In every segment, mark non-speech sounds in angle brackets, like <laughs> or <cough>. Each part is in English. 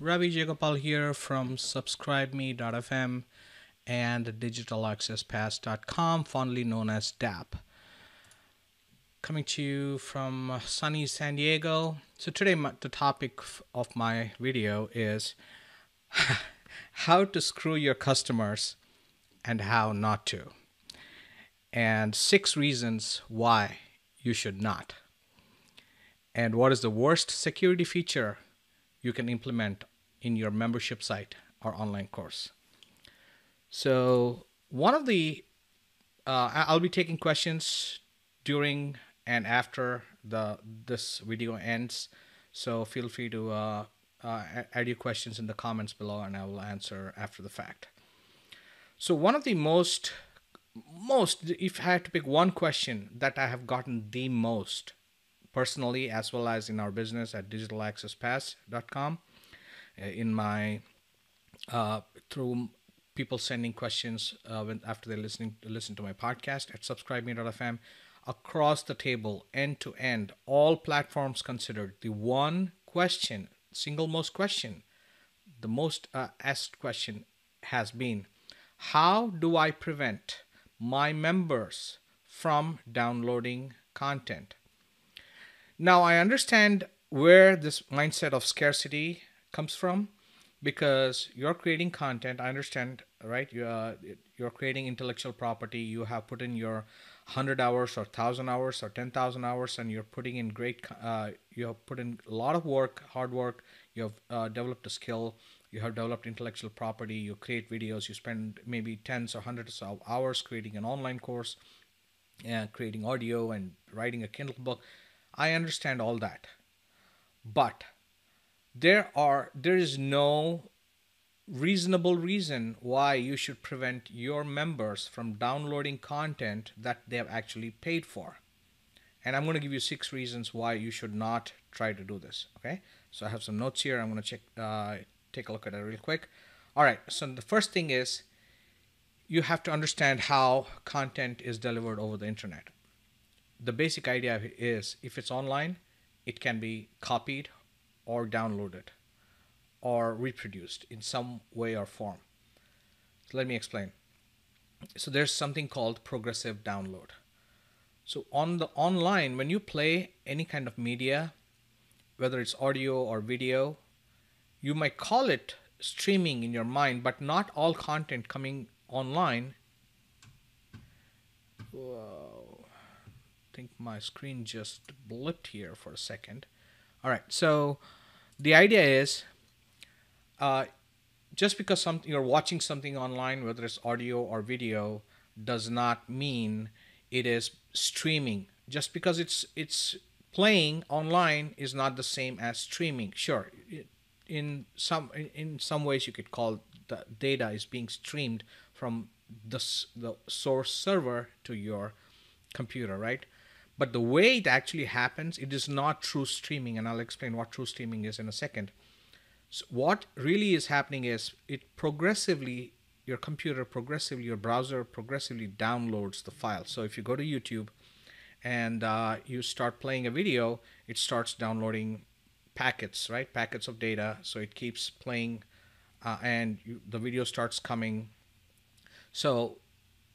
Ravi Jayagopal here from subscribeme.fm and digitalaccesspass.com, fondly known as DAP. Coming to you from sunny San Diego. So, today, the topic of my video is <laughs> how to screw your customers and how not to, and six reasons why you should not. And what is the worst security feature you can implement in your membership site or online course. So one of the uh, I'll be taking questions during and after the this video ends. So feel free to uh, uh, add your questions in the comments below, and I will answer after the fact. So one of the most most if I had to pick one question that I have gotten the most personally as well as in our business at digitalaccesspass.com uh, in my uh, through people sending questions uh, when, after they listening listen to my podcast at subscribeme.fm across the table end to end all platforms considered the one question single most question the most uh, asked question has been how do i prevent my members from downloading content now, I understand where this mindset of scarcity comes from because you're creating content. I understand, right? You, uh, you're creating intellectual property. You have put in your 100 hours or 1,000 hours or 10,000 hours, and you're putting in great, uh, you have put in a lot of work, hard work. You have uh, developed a skill. You have developed intellectual property. You create videos. You spend maybe tens or hundreds of hours creating an online course and creating audio and writing a Kindle book I understand all that. But there are there is no reasonable reason why you should prevent your members from downloading content that they have actually paid for. And I'm going to give you six reasons why you should not try to do this. Okay, so I have some notes here. I'm going to check, uh, take a look at it real quick. All right. So the first thing is you have to understand how content is delivered over the internet the basic idea is if it's online, it can be copied or downloaded or reproduced in some way or form. So let me explain. So there's something called progressive download. So on the online, when you play any kind of media, whether it's audio or video, you might call it streaming in your mind, but not all content coming online. Whoa think my screen just blipped here for a second. All right, so the idea is uh, just because some, you're watching something online, whether it's audio or video, does not mean it is streaming. Just because it's it's playing online is not the same as streaming. Sure, in some in some ways you could call the data is being streamed from the the source server to your computer, right? But the way it actually happens, it is not true streaming, and I'll explain what true streaming is in a second. So what really is happening is it progressively, your computer progressively, your browser progressively downloads the file. So if you go to YouTube and uh, you start playing a video, it starts downloading packets, right? Packets of data. So it keeps playing, uh, and you, the video starts coming. So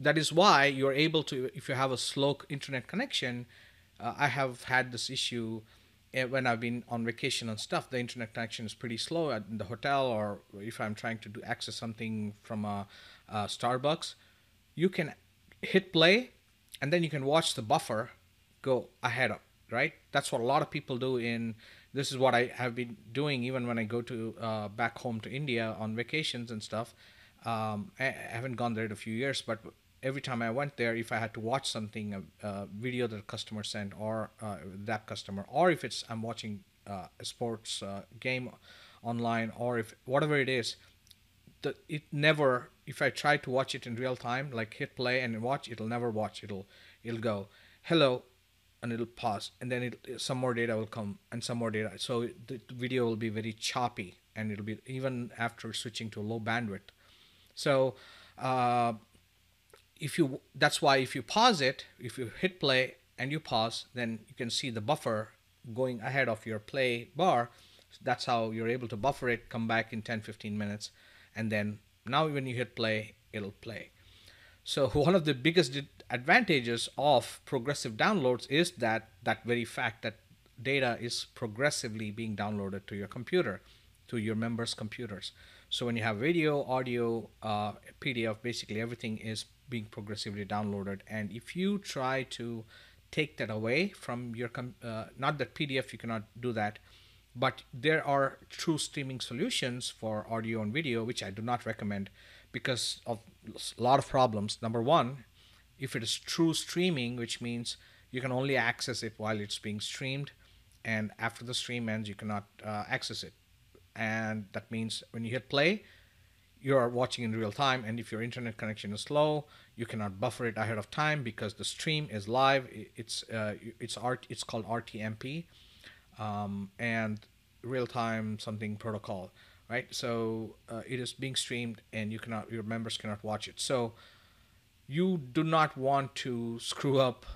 that is why you're able to if you have a slow internet connection uh, i have had this issue eh, when i've been on vacation and stuff the internet connection is pretty slow at the hotel or if i'm trying to do access something from a, a starbucks you can hit play and then you can watch the buffer go ahead of right? That's what a lot of people do in this is what i have been doing even when i go to uh, back home to india on vacations and stuff. Um, I haven't gone there in a few years, but every time I went there, if I had to watch something, a, a video that a customer sent, or uh, that customer, or if it's I'm watching uh, a sports uh, game online, or if whatever it is, the it never. If I try to watch it in real time, like hit play and watch, it'll never watch. It'll it'll go hello, and it'll pause, and then it, some more data will come, and some more data. So the video will be very choppy, and it'll be even after switching to a low bandwidth. So. Uh, if you that's why if you pause it if you hit play and you pause then you can see the buffer going ahead of your play bar that's how you're able to buffer it, come back in 10, 15 minutes, and then now when you hit play, it'll play. So <laughs> one of the biggest advantages of progressive downloads is that that very fact that data is progressively being downloaded to your computer, to your members' computers. So when you have video, audio, uh, PDF, basically everything is being progressively downloaded. And if you try to take that away from your, uh, not that PDF, you cannot do that, but there are true streaming solutions for audio and video, which I do not recommend because of a lot of problems. Number one, if it is true streaming, which means you can only access it while it's being streamed, and after the stream ends, you cannot uh, access it. And that means when you hit play, you are watching in real time and if your internet connection is slow you cannot buffer it ahead of time because the stream is live. It's uh, it's art it's called rtmp um, and real-time something protocol right? So uh, it is being streamed and you cannot your members cannot watch it. So you do not want to screw up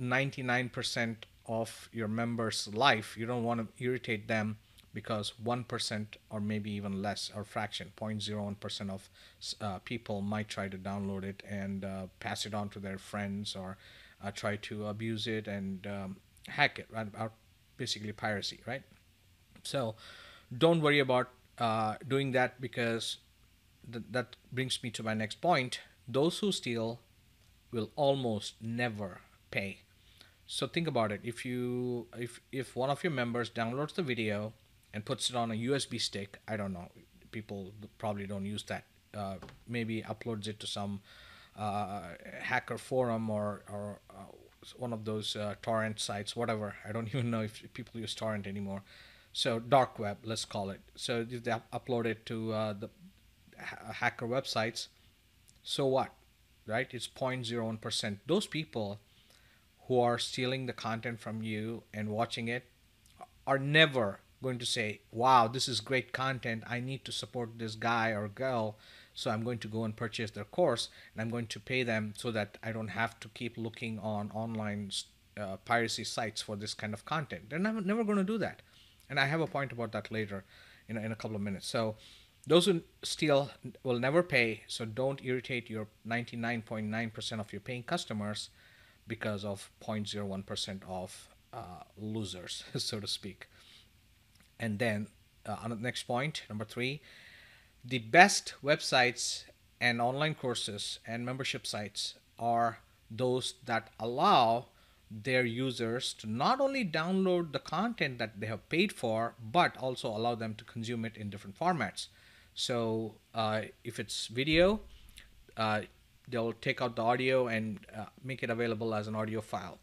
99% of your members life. You don't want to irritate them because 1% or maybe even less or fraction 0.01% of uh, people might try to download it and uh, pass it on to their friends or uh, try to abuse it and um, hack it right? About basically piracy right? So don't worry about uh, doing that because th- that brings me to my next point. Those who steal will almost never pay. So think about it. If you if if one of your members downloads the video and puts it on a USB stick. I don't know. People probably don't use that. Uh, maybe uploads it to some uh, hacker forum or or uh, one of those uh, torrent sites, whatever. I don't <laughs> even know if people use torrent anymore. So dark web, let's call it. So if they upload it to uh, the ha- hacker websites, so what, right? It's 0.01%. Those people who are stealing the content from you and watching it are never going to say, wow, this is great content. I need to support this guy or girl. So I'm going to go and purchase their course and I'm going to pay them so that I don't have to keep looking on online uh, piracy sites for this kind of content. They're never, never going to do that. And I have a point about that later in in a couple of minutes. So those who steal will never pay. So don't irritate your 99.9% of your paying customers because of 0.01% of uh, losers, <laughs> so to speak. And then uh, on the next point, number three, the best websites and online courses and membership sites are those that allow their users to not only download the content that they have paid for, but also allow them to consume it in different formats. So uh, if it's video, uh, they'll take out the audio and uh, make it available as an audio file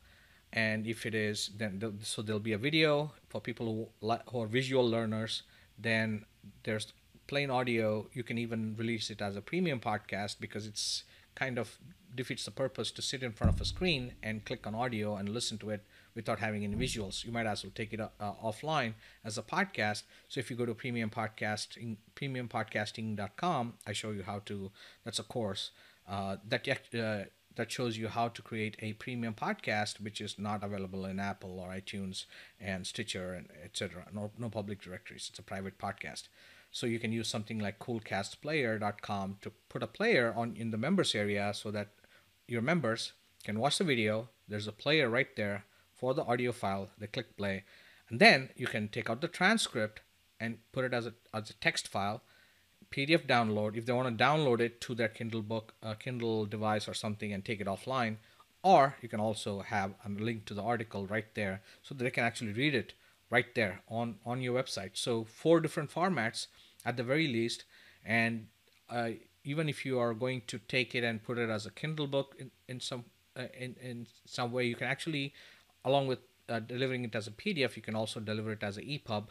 and if it is then so there'll be a video for people who, who are visual learners. Then there's plain audio. You can even release it as a premium podcast because it's kind of defeats the purpose to sit in front of a screen and click on audio and listen to it without having any visuals. You might as well take it uh, offline as a podcast. So if you go to premium podcasting premiumpodcasting.com i show you how to that's a course uh, that uh, that shows you how to create a premium podcast which is not available in apple or itunes and stitcher and etc no, no public directories. It's a private podcast. So you can use something like coolcastplayer.com to put a player on in the members area so that your members can watch the video. There's a player right there for the audio file they click play. And then you can take out the transcript and put it as a, as a text file PDF download if they want to download it to their Kindle book, uh, Kindle device or something and take it offline. Or you can also have a link to the article right there so that they can actually read it right there on, on your website. So four different formats at the very least. And uh, even if you are going to take it and put it as a Kindle book in, in some uh, in, in some way, you can actually, along with uh, delivering it as a PDF, you can also deliver it as an EPUB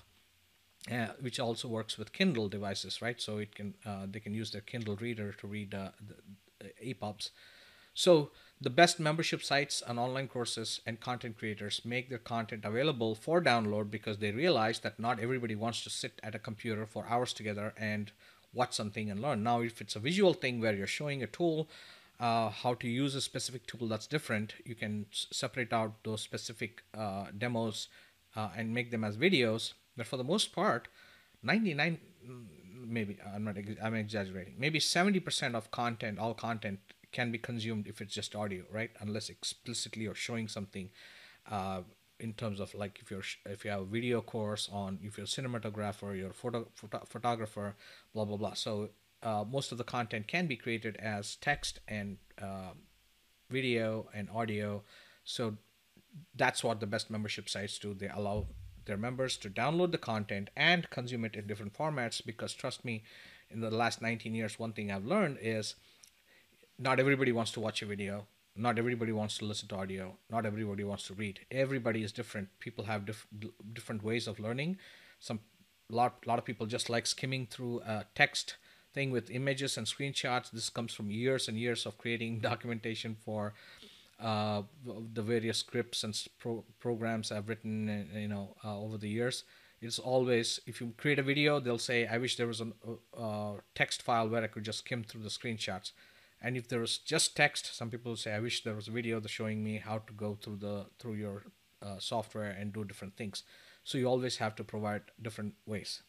uh, which also works with Kindle devices, right? So it can uh, they can use their Kindle reader to read uh, the, the EPUBs. So the best membership sites and online courses and content creators make their content available for download because they realize that not everybody wants to sit at a computer for hours together and watch something and learn. Now, if it's a visual thing where you're showing a tool, uh, how to use a specific tool that's different, you can separate out those specific uh, demos uh, and make them as videos but for the most part 99 mm, maybe i'm not i'm exaggerating. Maybe 70% of content all content can be consumed if it's just audio right? Unless explicitly you're showing something uh, in terms of like if you're if you have a video course on if you're a cinematographer you're a photo, photo photographer blah blah blah. So uh, most of the content can be created as text and uh, video and audio. So that's what the best membership sites do. They allow their members to download the content and consume it in different formats because trust me in the last 19 years one thing i've learned is not everybody wants to watch a video. Not everybody wants to listen to audio. Not everybody wants to read. Everybody is different. People have diff- different ways of learning. Some lot lot of people just like skimming through a text thing with images and screenshots. This comes from years and years of creating <laughs> documentation for uh, the various scripts and pro- programs I've written, uh, you know, uh, over the years. It's always if you create a video, they'll say, "I wish there was a uh, text file where I could just skim through the screenshots." And if there was just text, some people say, "I wish there was a video showing me how to go through the through your uh, software and do different things." So you always have to provide different ways.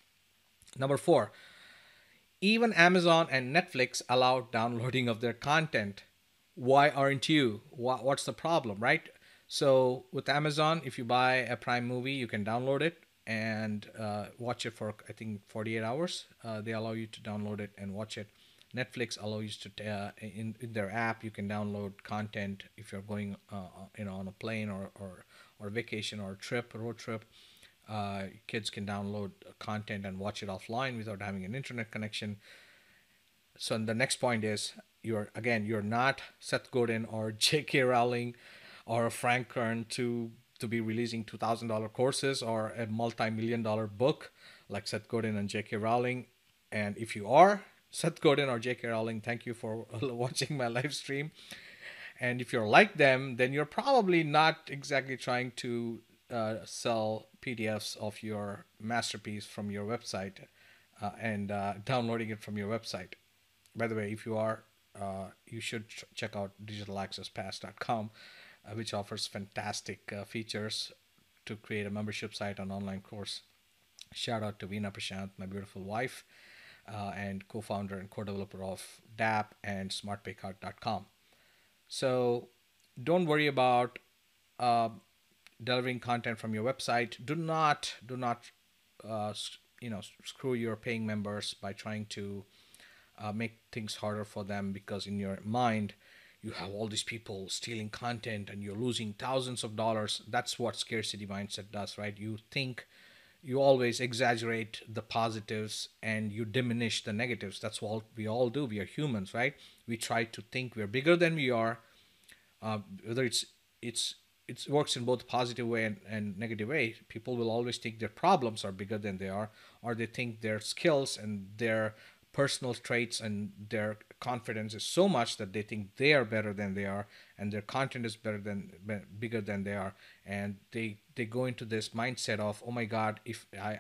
Number four, even Amazon and Netflix allow downloading of their content why aren't you? What, what's the problem, right? So with Amazon, if you buy a Prime movie, you can download it and uh, watch it for I think 48 hours. Uh, they allow you to download it and watch it. Netflix allows you to uh, in, in their app you can download content if you're going uh, you know on a plane or or or vacation or trip road trip. Uh, kids can download content and watch it offline without having an internet connection. So the next point is you're again you're not Seth Godin or <laughs> J.K. Rowling or Frank Kern to to be releasing two thousand dollar courses or a multi million dollar book like Seth Godin and J.K. Rowling. And if you are Seth Godin or J.K. Rowling, thank you for <laughs> watching my live stream. And if you're like them, then you're probably not exactly trying to uh, sell PDFs of your masterpiece from your website uh, and uh, downloading it from your website. By the way, if you are, uh, you should ch- check out digitalaccesspass.com, uh, which offers fantastic uh, features to create a membership site on online course. Shout out to Veena Prashant, my beautiful wife, uh, and co-founder and co-developer of DAP and SmartPayCart.com. So don't worry about uh, delivering content from your website. Do not do not uh, you know screw your paying members by trying to uh, make things harder for them because in your mind you have all these people stealing content and you're losing thousands of dollars. That's what scarcity mindset does right? You think you always exaggerate the positives and you diminish the negatives. That's what we all do. We are humans right? We try to think we're bigger than we are. Uh, whether it's it's it works in both positive way and, and negative way. People will always think their problems are bigger than they are or they think their skills and their personal traits and their confidence is so much that they think they are better than they are and their content is better than bigger than they are. And they they go into this mindset of oh my god if i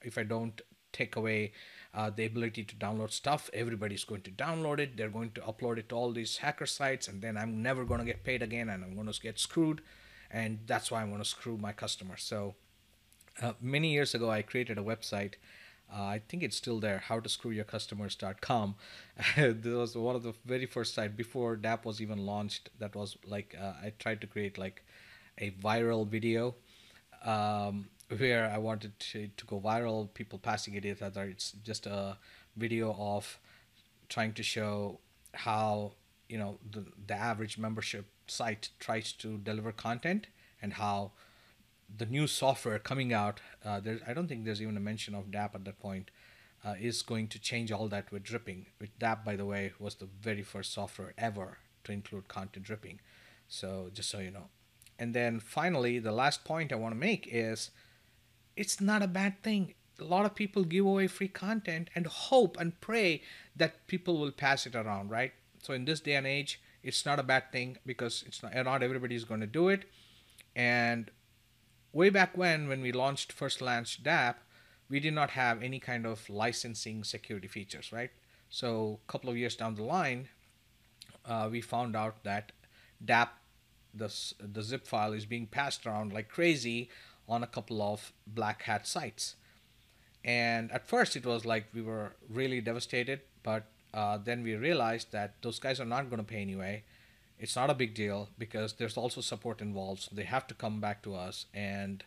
if i don't take away uh, the ability to download stuff everybody's going to download it. They're going to upload it to all these hacker sites and then i'm never going to get paid again and i'm going to get screwed. And that's why i'm going to screw my customers. So uh, many years ago i created a website uh, I think it's still there, how to screw your customers.com. <laughs> this was one of the very first site before DAP was even launched. That was like, uh, I tried to create like a viral video um, where I wanted to, to go viral, people passing it either it's just a video of trying to show how, you know, the, the average membership site tries to deliver content and how the new software coming out, uh, I don't think there's even a mention of DAP at that point, uh, is going to change all that with dripping. With DAP, by the way, was the very first software ever to include content dripping. So just so you know. And then finally, the last point I want to make is it's not a bad thing. A lot of people give away free content and hope and pray that people will pass it around, right? So in this day and age, it's not a bad thing because it's not, not everybody is going to do it. And way back when, when we launched first launched DAP, we did not have any kind of licensing security features, right? So a couple of years down the line, uh, we found out that DAP, the, the zip file is being passed around like crazy on a couple of black hat sites. And at first, it was like we were really devastated, but uh, then we realized that those guys are not going to pay anyway. It's not a big deal because there's also support involved, so they have to come back to us. And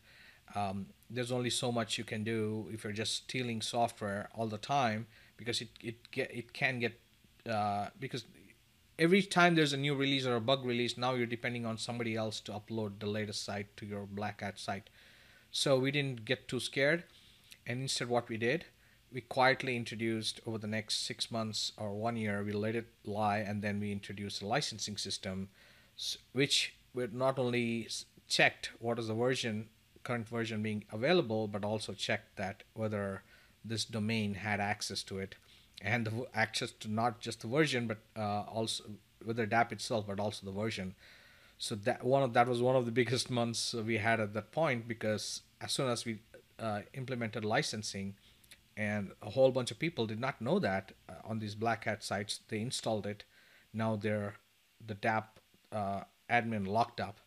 um, there's only so much you can do if you're just stealing software all the time because it it get it can get uh, because every time there's a new release or a bug release, now you're depending on somebody else to upload the latest site to your Black Hat site. So we didn't get too scared, and instead, what we did, we quietly introduced over the next six months or one year, we let it lie, and then we introduced a licensing system, which we not only checked what is the version, current version being available, but also checked that whether this domain had access to it and the access to not just the version but uh, also whether DAP itself but also the version. So that one of that was one of the <laughs> biggest months we had at that point because as soon as we uh, implemented licensing, and a whole bunch of people did not know that uh, on these black hat sites they installed it. Now they're the dap uh, admin locked up,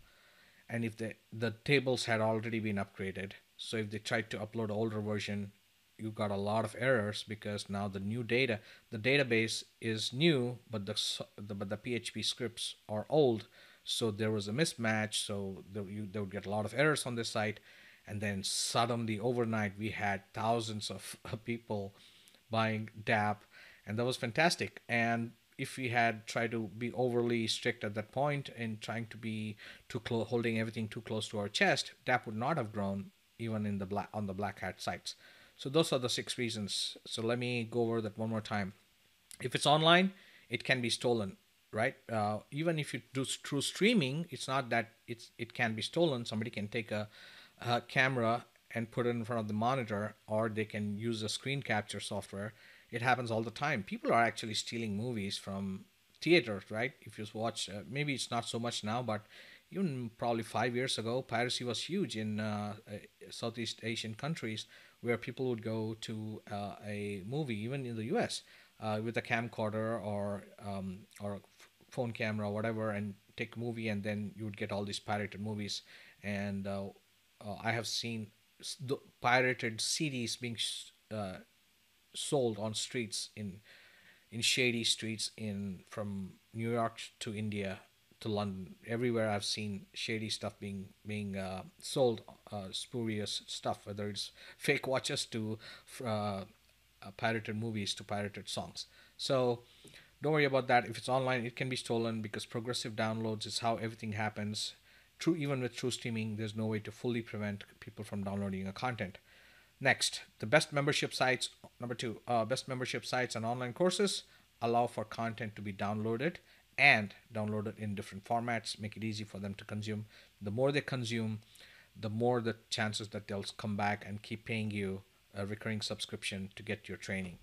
and if the the tables had already been upgraded, so if they tried to upload older version, you got a lot of errors because now the new data the database is new but the, the but the php scripts are old. So there was a mismatch so there, you, they would get a lot of errors on this site and then suddenly overnight we had thousands <laughs> of people buying dap and that was fantastic and if we had tried to be overly strict at that point and trying to be too close holding everything too close to our chest dap would not have grown even in the black on the black hat sites so those are the six reasons. So let me go over that one more time. If it's online, it can be stolen, right? Uh, even if you do through streaming, it's not that it's it can be stolen. Somebody can take a, a camera and put it in front of the monitor, or they can use a screen capture software. It happens all the time. People are actually stealing movies from theaters, right? If you watch, uh, maybe it's not so much now, but even probably five years ago, piracy was huge in uh, uh Southeast Asian countries where people would go to uh, a movie, even in the U.S., uh, with a camcorder or um, or phone camera or whatever, and take a movie, and then you would get all these pirated movies. And uh, I have seen pirated CDs being uh, sold on streets in in shady streets in from New York to India to London. Everywhere I've seen shady stuff being being uh, sold, uh, spurious stuff, whether it's <laughs> fake watches to uh, uh, pirated movies to pirated songs. So don't worry about that. If it's online, it can be stolen because progressive downloads is how everything happens. True, even with true streaming, there's no way to fully prevent people from downloading a content. Next, the best membership sites. Number two, uh, best membership sites and online courses allow for content to be downloaded and download it in different formats, make it easy for them to consume. The more they consume, the more the chances that they'll come back and keep paying you a recurring subscription to get your training.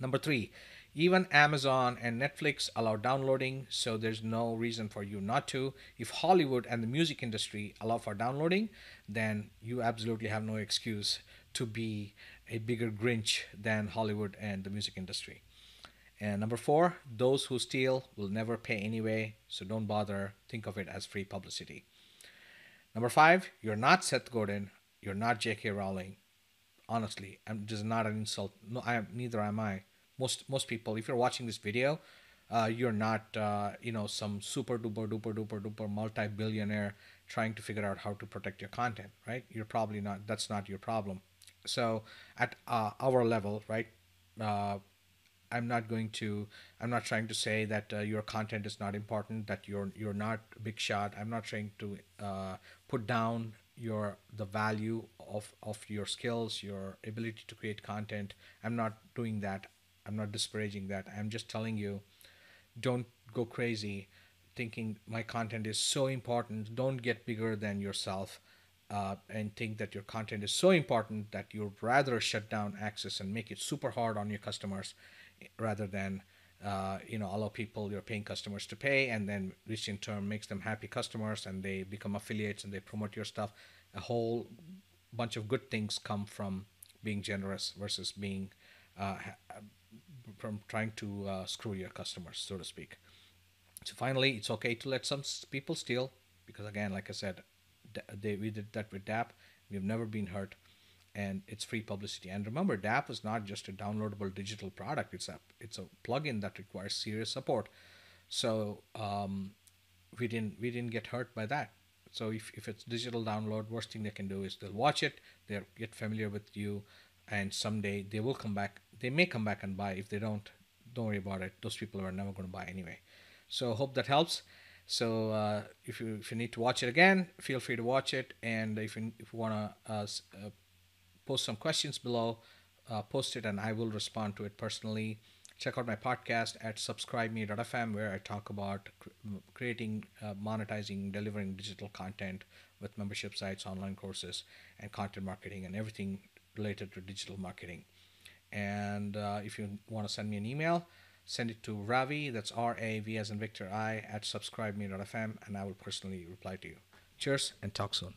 Number three, even Amazon and Netflix allow downloading, so there's no reason for you not to. If Hollywood and the music industry allow for downloading, then you absolutely have no excuse to be a bigger Grinch than Hollywood and the music industry. And number four, those who steal will never pay anyway, so don't bother. Think of it as free publicity. Number five, you're not Seth Godin. You're not J.K. Rowling. Honestly, I'm just not an insult. No, I am. Neither am I. Most most people, if you're watching this video, uh, you're not uh, you know some super duper duper duper duper multi billionaire trying to figure out how to protect your content, right? You're probably not. That's not your problem. So at uh, our level, right? Uh, I'm not going to I'm not trying to say that uh, your content is not important that you're you're not big shot I'm not trying to uh, put down your the value of of your skills your ability to create content I'm not doing that I'm not disparaging that. I'm just telling you don't go crazy thinking my content is so important. Don't get bigger than yourself uh, and think that your content is so important that you'd rather shut down access and make it super hard on your customers rather than uh, you know allow people your paying customers to pay and then which in turn makes them happy customers and they become affiliates and they promote your stuff. A whole bunch of good things come from being generous versus being uh, from trying to uh, screw your customers so to speak so finally it's okay to let some people steal because again like i said they, we did that with DAP. we've never been hurt and it's free publicity. And remember, DAP is not just a downloadable digital product; it's a it's a plugin that requires serious support. So um, we didn't we didn't get hurt by that. So if, if it's digital download, worst thing they can do is they'll watch it, they'll get familiar with you, and someday they will come back. They may come back and buy. If they don't, don't worry about it. Those people are never going to buy anyway. So hope that helps. So uh, if you if you need to watch it again, feel free to watch it. And if you if you want to uh, uh, post some questions below, uh, post it, and I will respond to it personally. Check out my podcast at subscribeme.fm where I talk about creating, uh, monetizing, delivering digital content with membership sites, online courses, and content marketing, and everything related to digital marketing. And uh, if you want to send me an email, send it to Ravi, that's R A V as in Victor I, at subscribeme.fm, and I will personally reply to you. Cheers and talk soon.